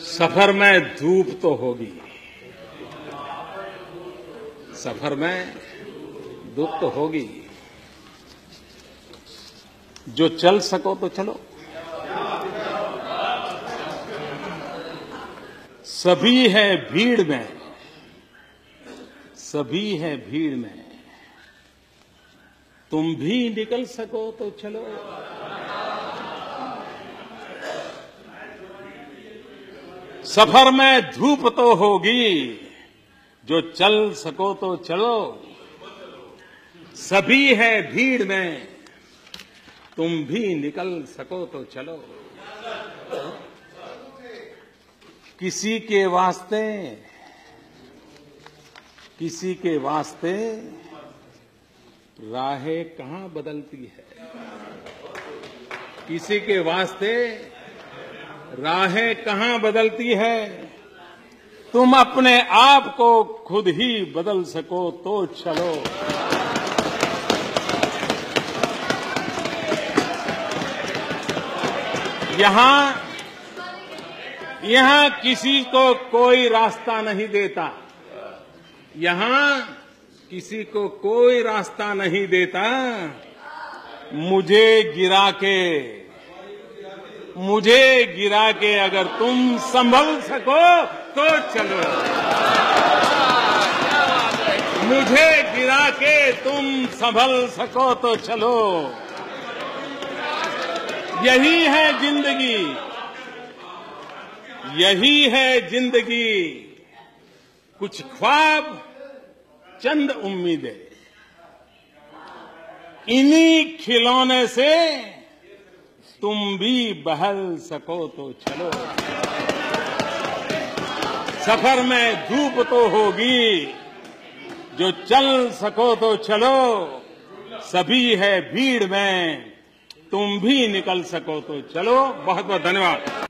सफ़र में धूप तो होगी। सफ़र में धूप तो होगी। जो चल सको तो चलो। सभी है भीड़ में। सभी है भीड़ में। तुम भी निकल सको तो चलो। सफ़र में धूप तो होगी। जो चल सको तो चलो। सभी है भीड़ में। तुम भी निकल सको तो चलो। किसी के वास्ते, किसी के वास्ते राहें कहाँ बदलती है? किसी के वास्ते राहें कहाँ बदलती है? तुम अपने आप को खुद ही बदल सको तो चलो। यहाँ यहाँ किसी को कोई रास्ता नहीं देता। यहाँ किसी को कोई रास्ता नहीं देता। मुझे गिरा के मुझे गिरा के अगर तुम संभल सको तो चलो। मुझे गिरा के तुम संभल सको तो चलो। यही है ज़िंदगी। यही है ज़िंदगी। कुछ ख्वाब, चंद उम्मीदें। इन्हीं खिलौने से तुम भी बहल सको तो चलो। सफ़र में धूप तो होगी, जो चल सको तो चलो। सभी है भीड़ में, तुम भी निकल सको तो चलो। बहुत बहुत धन्यवाद।